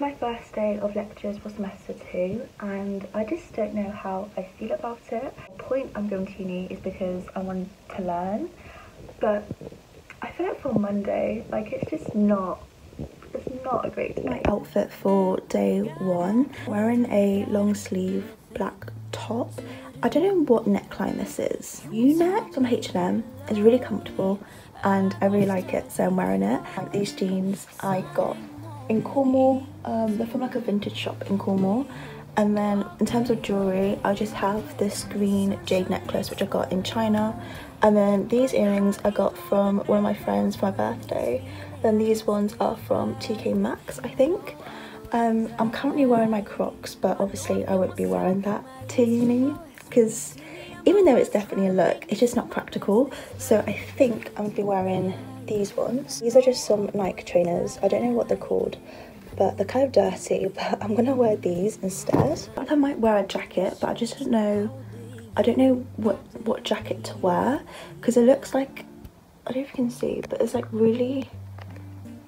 My first day of lectures for semester two and I just don't know how I feel about it. The point I'm going to uni is because I want to learn but I feel like for Monday, like it's just not it's not a great day. My outfit for day one, wearing a long sleeve black top. I don't know what neckline this is. U-neck from H&M is really comfortable and I really like it so I'm wearing it. These jeans I got in Cornwall, um, they're from like a vintage shop in Cornwall. And then in terms of jewellery I just have this green jade necklace which I got in China. And then these earrings I got from one of my friends for my birthday. Then these ones are from TK Maxx I think. Um, I'm currently wearing my Crocs but obviously I won't be wearing that to uni because even though it's definitely a look it's just not practical. So I think I'm gonna be wearing these ones. These are just some Nike trainers. I don't know what they're called but they're kind of dirty but I'm gonna wear these instead. I might wear a jacket but I just don't know I don't know what what jacket to wear because it looks like I don't know if you can see but it's like really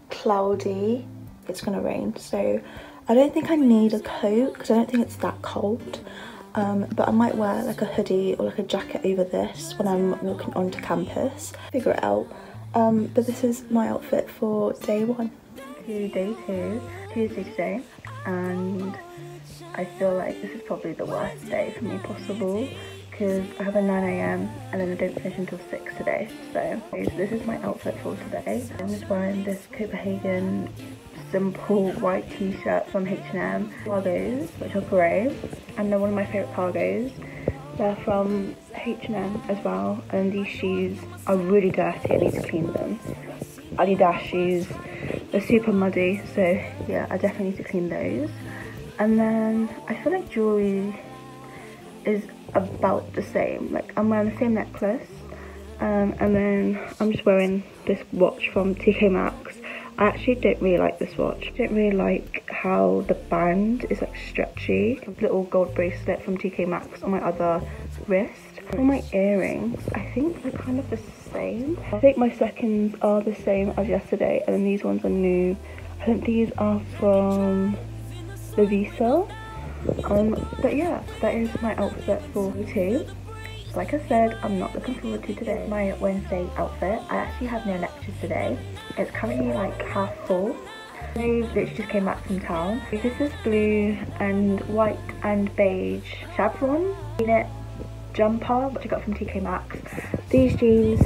cloudy. It's gonna rain so I don't think I need a coat because I don't think it's that cold. Um, but I might wear like a hoodie or like a jacket over this when I'm walking onto campus. Figure it out um, but this is my outfit for day one. To day two. Tuesday today and I feel like this is probably the worst day for me possible because I have a 9am and then I don't finish until 6 today so this is my outfit for today. I'm just wearing this Copenhagen simple white t-shirt from H&M cargos which are grey and they're one of my favourite cargos they're from H&M as well and these shoes are really dirty I need to clean them. Adidas shoes they're super muddy so yeah I definitely need to clean those. And then I feel like jewelry is about the same. Like I'm wearing the same necklace um, and then I'm just wearing this watch from TK Maxx I actually don't really like this watch. I don't really like how the band is like stretchy. A little gold bracelet from TK Maxx on my other wrist. All my earrings, I think they're kind of the same. I think my seconds are the same as yesterday and then these ones are new. I think these are from Lovisa. Um, but yeah, that is my outfit for two. Like I said, I'm not looking forward to today. My Wednesday outfit. I actually have no lectures today. It's currently like half full. I literally just came back from town. This is blue and white and beige chevron v-neck jumper which I got from TK Maxx. These jeans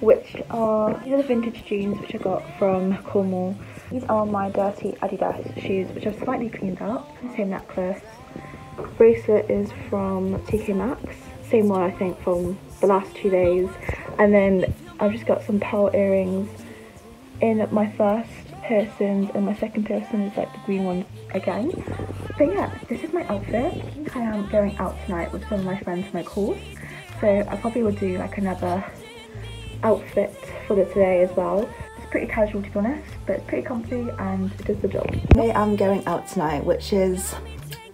which are these are the vintage jeans which I got from Cornwall. These are my dirty Adidas shoes which I've slightly cleaned up. Same necklace. Bracelet is from TK Maxx same one I think from the last two days. And then I've just got some pearl earrings in my first piercings and my second piercing is like the green ones again. But yeah this is my outfit. I am going out tonight with some of my friends from my course. So I probably will do like another outfit for the today as well. It's pretty casual to be honest but it's pretty comfy and it does the job. I am going out tonight which is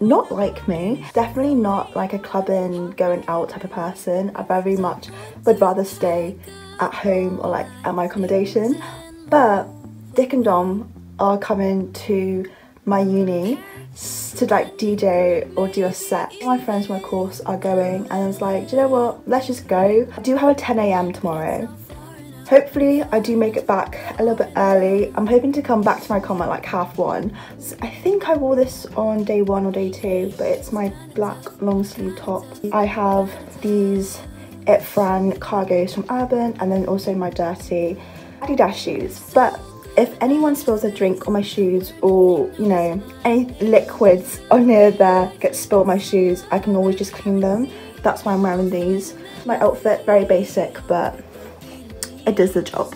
not like me. Definitely not like a clubbing going out type of person. I very much would rather stay at home or like at my accommodation. But Dick and Dom are coming to my uni to like DJ or do a set. My friends from my course are going and I was like, do you know what, let's just go. I do have a 10am tomorrow Hopefully I do make it back a little bit early. I'm hoping to come back to my comment like half one. So I think I wore this on day one or day two, but it's my black long sleeve top. I have these iets frans cargos from Urban and then also my dirty Adidas shoes. But if anyone spills a drink on my shoes or, you know, any liquids on near there get spilled on my shoes, I can always just clean them. That's why I'm wearing these. My outfit, very basic, but it does the job.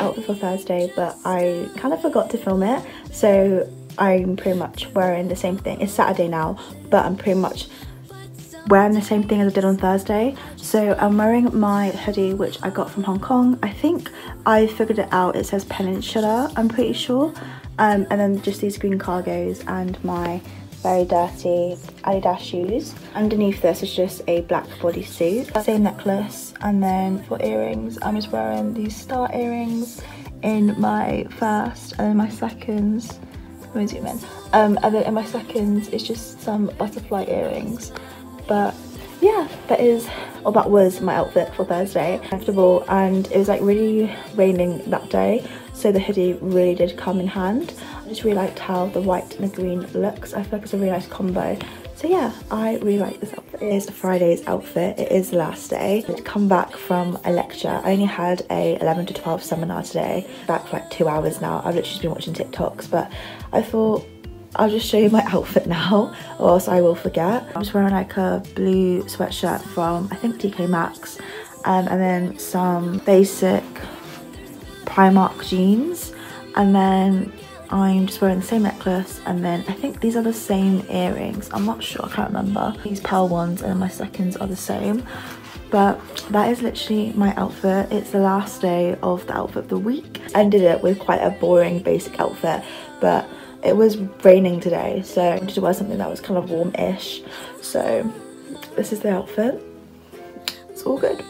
Out for Thursday, but I kind of forgot to film it, so I'm pretty much wearing the same thing. It's Saturday now, but I'm pretty much wearing the same thing as I did on Thursday. So I'm wearing my hoodie, which I got from Hong Kong. I think I figured it out. It says Peninsula, I'm pretty sure um, and then just these green cargos and my very dirty Adidas shoes. Underneath this is just a black bodysuit. Same necklace and then for earrings. I'm just wearing these star earrings in my first and then my seconds. Let me zoom in um, and then in my seconds it's just some butterfly earrings. But yeah that is or that was my outfit for Thursday comfortable and it was like really raining that day so the hoodie really did come in hand I just really liked how the white and the green looks I feel like it's a really nice combo so yeah, I really like this outfit. It is Friday's outfit. It is the last day. I'd come back from a lecture. I only had a 11 to 12 seminar today. Back for like two hours now. I've literally been watching TikToks, but I thought I'll just show you my outfit now or else I will forget. I'm just wearing like a blue sweatshirt from I think TK Maxx um, and then some basic Primark jeans and then I'm just wearing the same necklace and then I think these are the same earrings. I'm not sure, I can't remember. These pearl ones and my seconds are the same. But that is literally my outfit. It's the last day of the outfit of the week. Ended it with quite a boring basic outfit, but it was raining today, so I wanted to wear something that was kind of warm-ish. So this is the outfit. It's all good.